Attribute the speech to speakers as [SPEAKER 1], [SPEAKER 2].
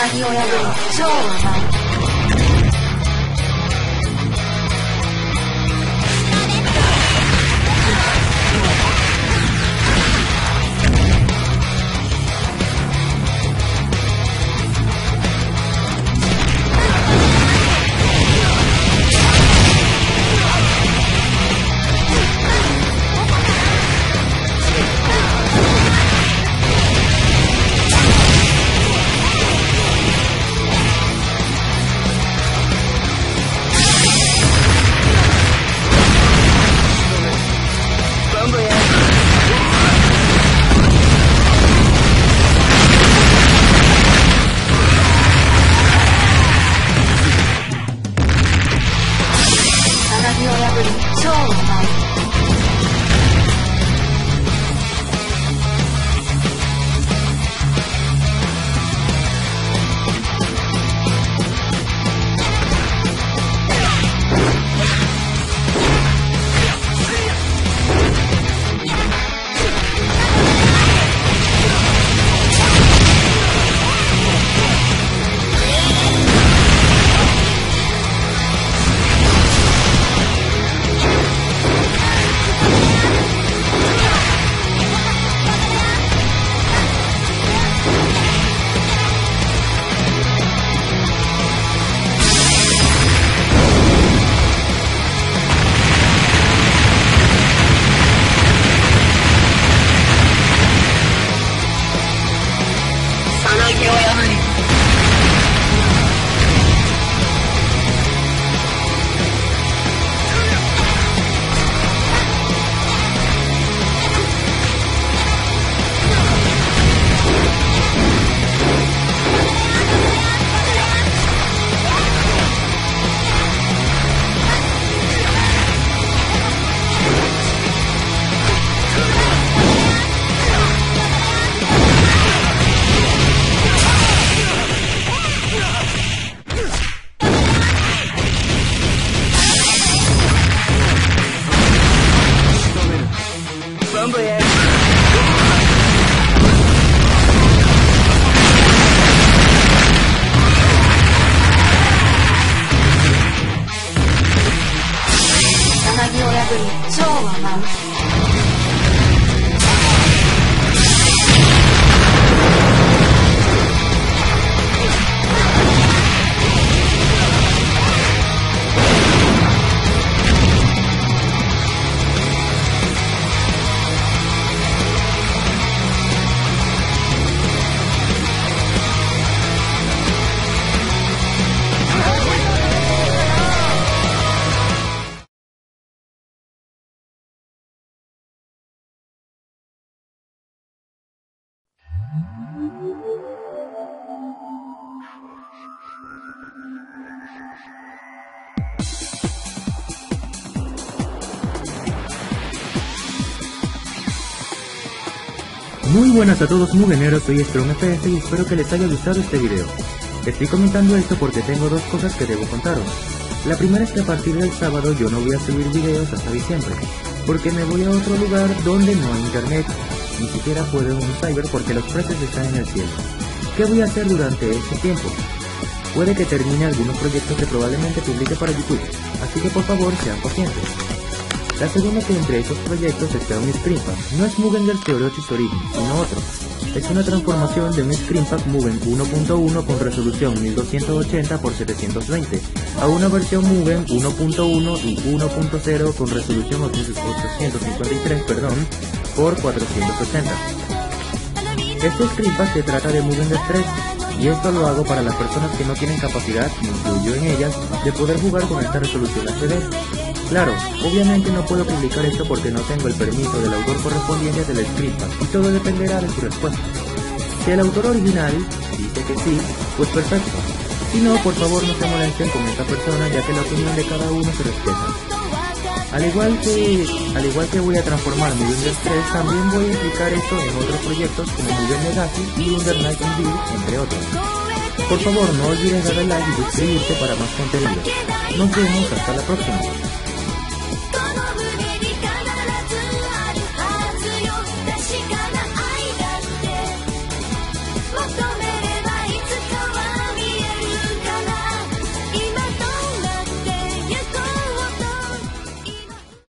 [SPEAKER 1] なぎを破り
[SPEAKER 2] 超甘い Seven.
[SPEAKER 3] Muy buenas a todos Mugeneros, soy StrongFS y espero que les haya gustado este video. Estoy comentando esto porque tengo dos cosas que debo contaros. La primera es que a partir del sábado yo no voy a subir videos hasta diciembre, porque me voy a otro lugar donde no hay internet, ni siquiera puedo un cyber porque los precios están en el cielo. ¿Qué voy a hacer durante ese tiempo? Puede que termine algunos proyectos que probablemente publique para YouTube, así que por favor sean pacientes. La segunda que entre esos proyectos está un Screen Pack. No es Mugen del Theorosis Origin, sino otro. Es una transformación de un Screen Pack Mugen 1.1 con resolución 1280 x 720 a una versión Mugen 1.1 y 1.0 con resolución 853 perdón, por 480. Este Screen Pack se trata de Mugen del 3 y esto lo hago para las personas que no tienen capacidad, incluyo en ellas, de poder jugar con esta resolución HD. Claro, obviamente no puedo publicar esto porque no tengo el permiso del autor correspondiente del scriptpack y todo dependerá de su respuesta. Si el autor original dice que sí, pues perfecto. Si no, por favor no se molesten con esta persona ya que la opinión de cada uno se respeta. Al igual que, al igual que voy a transformar mi Windows 3, también voy a explicar esto en otros proyectos como Mugen Legacy y Wonder Night and View, entre otros. Por favor, no olviden darle like y suscribirse para más contenido. Nos vemos hasta la próxima.